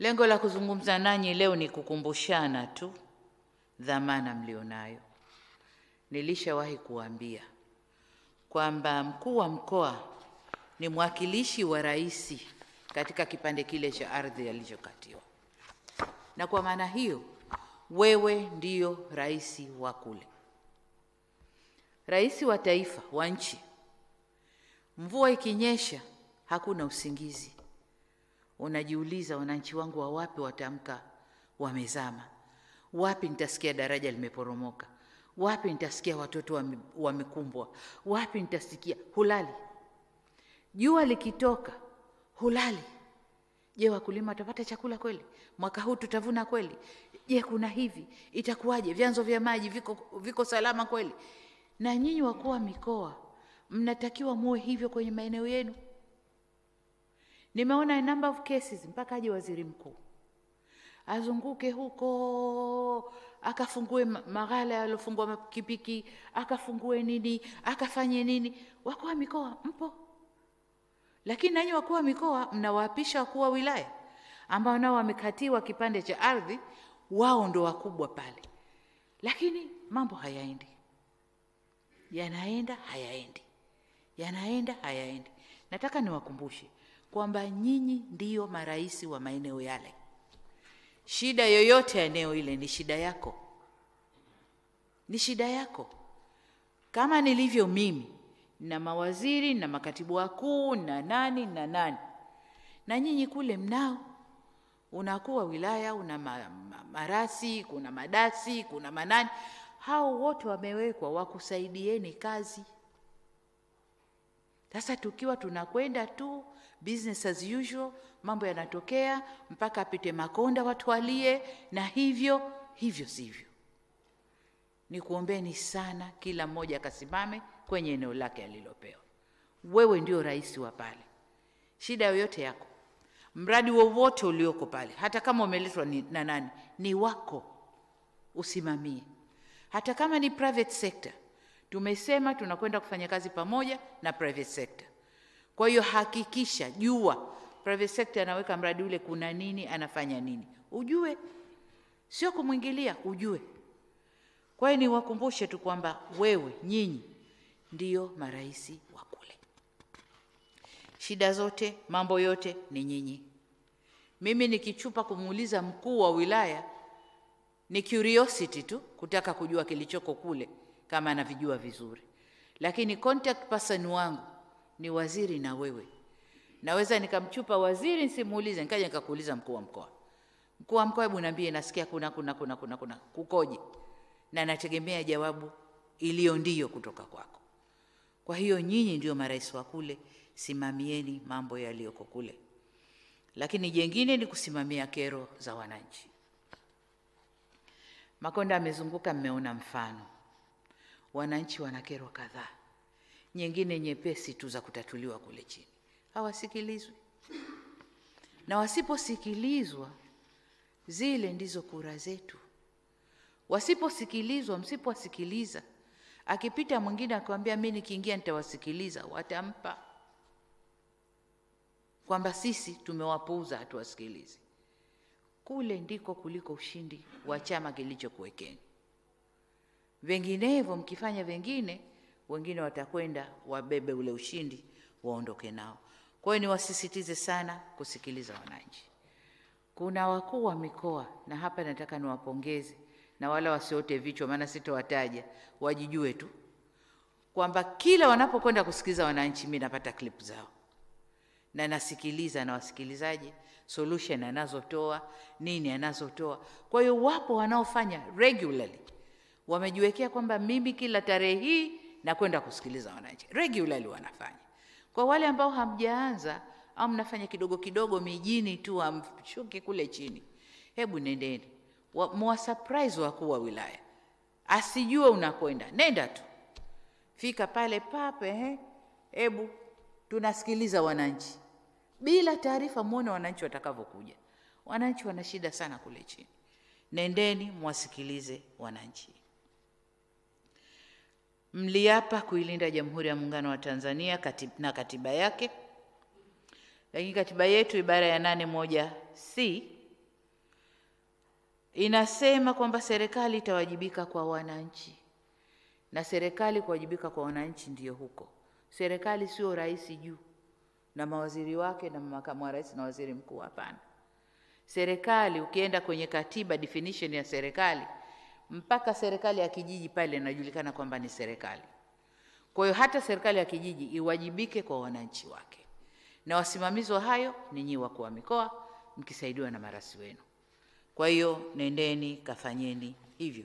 Lengo la kuzungumza nanyi leo ni kukumbushana tu dhamana mlionayo. Nilishawahi kuambia kwamba mkuu wa mkoa ni mwakilishi wa rais katika kipande kile cha ardhi alichokatiwa, na kwa maana hiyo wewe ndiyo rais wa kule, rais wa taifa, wa nchi. Mvua ikinyesha hakuna usingizi, unajiuliza wananchi wangu wa wapi watamka wamezama, wapi nitasikia daraja limeporomoka, wapi nitasikia watoto wamekumbwa, wapi nitasikia. Hulali, jua likitoka hulali. Je, wakulima watapata chakula kweli? Mwaka huu tutavuna kweli? Je, kuna hivi, itakuwaje? Vyanzo vya maji viko, viko salama kweli? Na nyinyi wakuu wa mikoa mnatakiwa muwe hivyo kwenye maeneo yenu. Nimeona a number of cases mpaka aje waziri mkuu. Azunguke huko akafungue ma- maghala yalofungwa mapikipiki akafungue nini akafanye nini. Wakuu wa mikoa mpo, lakini nanyi wakuu wa mikoa mnawaapisha wakuu wa wilaya ambao nao wamekatiwa kipande cha ardhi, wao ndo wakubwa pale, lakini mambo hayaendi, yanaenda hayaendi, yanaenda hayaendi. Nataka niwakumbushe kwamba nyinyi ndiyo marais wa maeneo yale. Shida yoyote ya eneo ile ni shida yako, ni shida yako. Kama nilivyo mimi na mawaziri na makatibu wakuu na nani na nani, na nyinyi kule mnao, unakuwa wilaya, una ma, ma, marasi, kuna madasi, kuna manani, hao wote wamewekwa wakusaidieni kazi. Sasa tukiwa tunakwenda tu business as usual, mambo yanatokea mpaka apite Makonda watu walie, na hivyo hivyo sivyo. Nikuombeni sana, kila mmoja akasimame kwenye eneo lake alilopewa. Wewe ndio rais wa pale. Shida yoyote yako, mradi wowote ulioko pale, hata kama umeletwa na nani, ni wako, usimamie. Hata kama ni private sector, tumesema tunakwenda kufanya kazi pamoja na private sector. Kwa hiyo hakikisha, jua private sector anaweka mradi ule, kuna nini, anafanya nini, ujue, sio kumwingilia, ujue. Kwa hiyo niwakumbushe tu kwamba wewe, nyinyi ndio marais wa kule. Shida zote, mambo yote ni nyinyi. Mimi nikichupa kumuuliza mkuu wa wilaya ni curiosity tu kutaka kujua kilichoko kule kama anavijua vizuri, lakini contact person wangu ni waziri na wewe. Naweza nikamchupa waziri nisimuulize, nikaja nikakuuliza mkuu wa mkoa, mkuu wa mkoa, hebu niambie, nasikia kuna kuna kuna kuna kuna kukoje, na nategemea jawabu iliyo ndiyo kutoka kwako. Kwa hiyo nyinyi ndio marais wa kule, simamieni mambo yaliyoko kule, lakini jengine ni kusimamia kero za wananchi. Makonda amezunguka, mmeona mfano, wananchi wanakerwa kadhaa, nyingine nyepesi tu za kutatuliwa kule chini, hawasikilizwi, na wasiposikilizwa, zile ndizo kura zetu. Wasiposikilizwa, msipowasikiliza, akipita mwingine akiwambia mi nikiingia nitawasikiliza, watampa kwamba sisi tumewapuuza, hatuwasikilizi. Kule ndiko kuliko ushindi wa chama kilichokuwekeni. Vinginevyo mkifanya vingine, wengine watakwenda wabebe ule ushindi waondoke nao. Kwa hiyo niwasisitize sana kusikiliza wananchi. Kuna wakuu wa mikoa, na hapa nataka niwapongeze na wala wasiote vichwa, maana sitowataja, wajijue tu kwamba kila wanapokwenda kusikiliza wananchi, mimi napata clip zao na nasikiliza na wasikilizaji solution anazotoa nini anazotoa. Kwa hiyo wapo wanaofanya regularly, wamejiwekea kwamba mimi kila tarehe hii nakwenda kusikiliza wananchi, regularly wanafanya. Kwa wale ambao hamjaanza au mnafanya kidogo kidogo mijini tu, hamshuki kule chini, hebu nendeni mwa mwasurprise wakuu wa wilaya, asijue unakwenda, nenda tu, fika pale pape, he, hebu tunasikiliza wananchi bila taarifa, muone wananchi watakavyokuja. Wananchi wana shida sana kule chini, nendeni mwasikilize wananchi. Mliapa kuilinda Jamhuri ya Muungano wa Tanzania katib, na katiba yake, lakini katiba yetu ibara ya nane moja c inasema kwamba serikali itawajibika kwa wananchi, na serikali kuwajibika kwa wananchi ndiyo huko. Serikali sio rais juu na mawaziri wake na makamu wa rais na waziri mkuu, hapana. Serikali ukienda kwenye katiba, definition ya serikali, mpaka serikali ya kijiji pale inajulikana kwamba ni serikali. Kwa hiyo hata serikali ya kijiji iwajibike kwa wananchi wake, na wasimamizi wa hayo ni nyinyi wakuu wa mikoa mkisaidiwa na marasi wenu. Kwa hiyo nendeni kafanyeni hivyo.